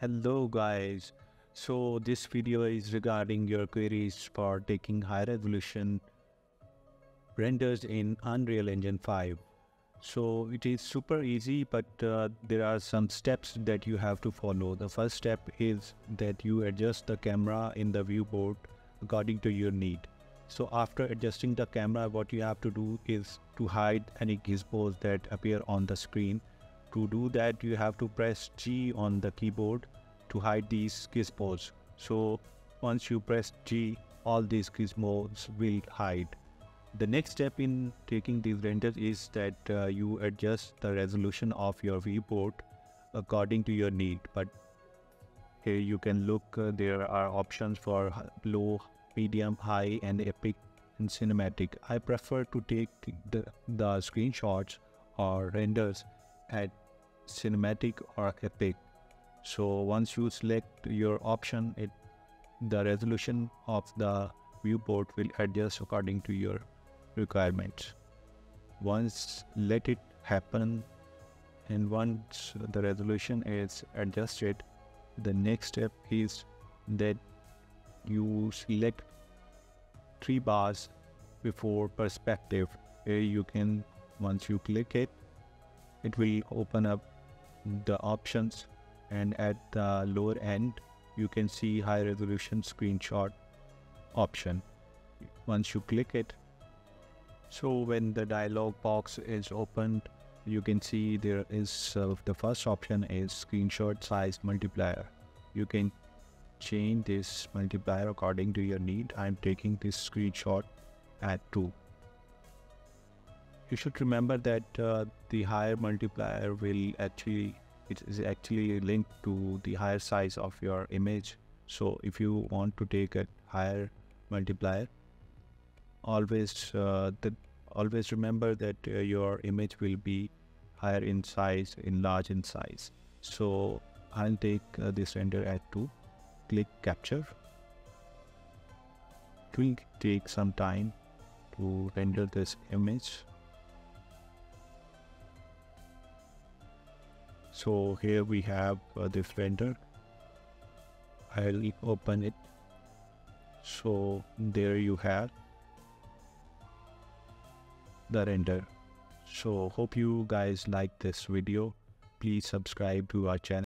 Hello guys. So this video is regarding your queries for taking high resolution renders in Unreal Engine 5. So it is super easy but uh, there are some steps that you have to follow. The first step is that you adjust the camera in the viewport according to your need. So after adjusting the camera what you have to do is to hide any gizmos that appear on the screen to do that you have to press G on the keyboard to hide these gizmos. So once you press G, all these gizmos will hide. The next step in taking these renders is that uh, you adjust the resolution of your viewport according to your need. But here you can look, uh, there are options for low, medium, high and epic and cinematic. I prefer to take the, the screenshots or renders at cinematic or epic so once you select your option it the resolution of the viewport will adjust according to your requirements. Once let it happen and once the resolution is adjusted the next step is that you select three bars before perspective here you can once you click it it will open up the options and at the lower end you can see high resolution screenshot option. Once you click it so when the dialog box is opened you can see there is uh, the first option is screenshot size multiplier. You can change this multiplier according to your need. I'm taking this screenshot at 2 you should remember that uh, the higher multiplier will actually it is actually linked to the higher size of your image. So if you want to take a higher multiplier always uh, the, always remember that uh, your image will be higher in size in large in size. So I'll take uh, this render at 2 click capture. It will take some time to render this image so here we have uh, this render I'll open it. So there you have the render. So hope you guys like this video. Please subscribe to our channel